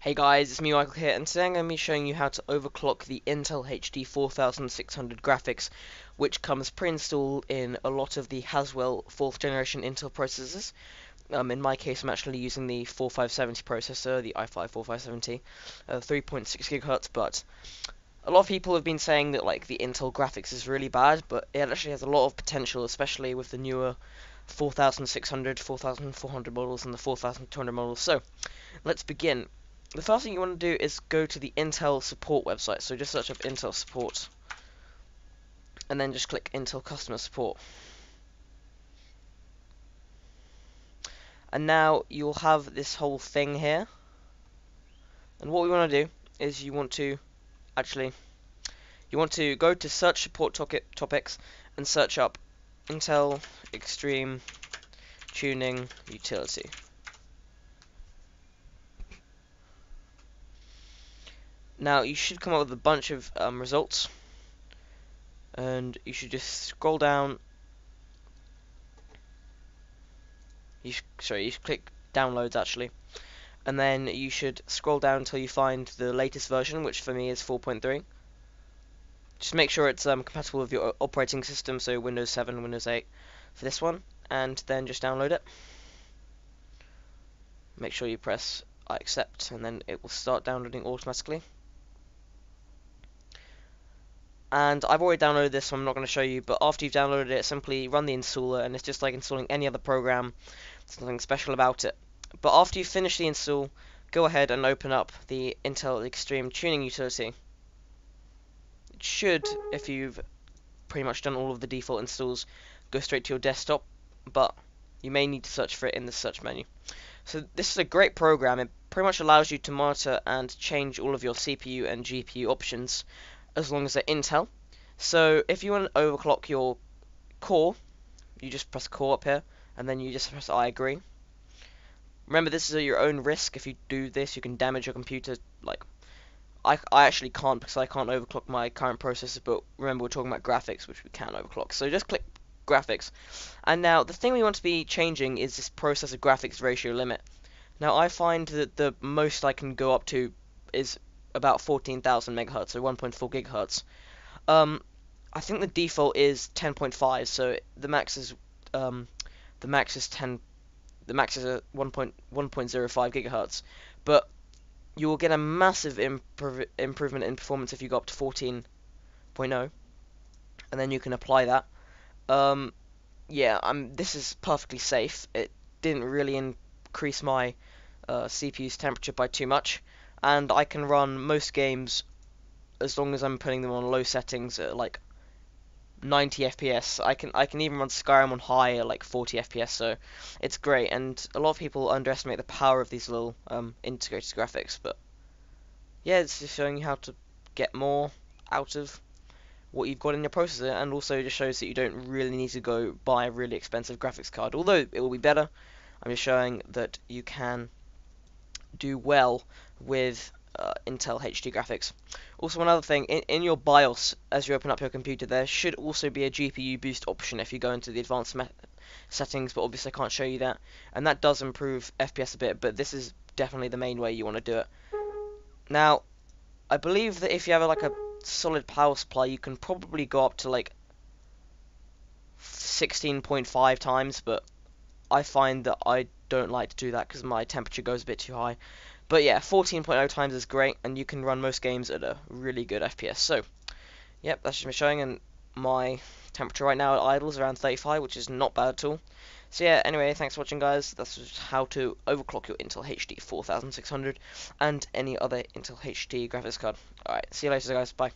Hey guys, it's me Michael here, and today I'm going to be showing you how to overclock the Intel HD 4600 graphics, which comes pre-installed in a lot of the Haswell 4th generation Intel processors. Um, in my case, I'm actually using the 4570 processor, the i5 4570, uh, 3.6 GHz, but a lot of people have been saying that like the Intel graphics is really bad, but it actually has a lot of potential, especially with the newer 4600, 4400 models and the 4200 models. So, let's begin the first thing you want to do is go to the Intel support website. So just search up Intel support and then just click Intel customer support. And now you'll have this whole thing here. And what we want to do is you want to actually you want to go to search support topics and search up Intel Extreme Tuning Utility. Now you should come up with a bunch of um, results. And you should just scroll down. You sorry you should click downloads actually. And then you should scroll down until you find the latest version which for me is 4.3 just make sure it's um, compatible with your operating system so Windows 7 Windows 8 for this one. And then just download it. Make sure you press I accept and then it will start downloading automatically and I've already downloaded this so I'm not going to show you but after you've downloaded it simply run the installer and it's just like installing any other program. There's nothing special about it. But after you finish the install go ahead and open up the Intel Extreme Tuning utility. It should if you've pretty much done all of the default installs go straight to your desktop but you may need to search for it in the search menu. So this is a great program. It pretty much allows you to monitor and change all of your CPU and GPU options as long as they're Intel. So if you want to overclock your core, you just press core up here, and then you just press I agree. Remember, this is at your own risk. If you do this, you can damage your computer. Like, I, I actually can't because I can't overclock my current processor. But remember, we're talking about graphics, which we can overclock. So just click graphics. And now, the thing we want to be changing is this processor graphics ratio limit. Now, I find that the most I can go up to is about 14,000 megahertz, so 1.4 gigahertz. Um, I think the default is 10.5, so the max is um, the max is 10, the max is a 1.1.05 gigahertz, but you will get a massive improv improvement in performance if you go up to 14.0, and then you can apply that. Um, yeah, I'm. This is perfectly safe. It didn't really increase my uh, CPU's temperature by too much and I can run most games as long as I'm putting them on low settings at like 90 FPS. I can I can even run Skyrim on high at like 40 FPS, so it's great. And a lot of people underestimate the power of these little um, integrated graphics, but yeah, it's just showing you how to get more out of what you've got in your processor, and also just shows that you don't really need to go buy a really expensive graphics card. Although it will be better, I'm just showing that you can do well with uh, Intel HD graphics. Also, another thing, in, in your BIOS, as you open up your computer, there should also be a GPU boost option if you go into the advanced settings, but obviously I can't show you that. And that does improve FPS a bit, but this is definitely the main way you want to do it. Now, I believe that if you have like a solid power supply, you can probably go up to like 16.5 times, but I find that I don't like to do that because my temperature goes a bit too high. But yeah, 14.0 times is great, and you can run most games at a really good FPS. So, yep, that's just me showing, and my temperature right now at idle is around 35, which is not bad at all. So yeah, anyway, thanks for watching, guys. That's how to overclock your Intel HD 4600 and any other Intel HD graphics card. Alright, see you later, guys. Bye.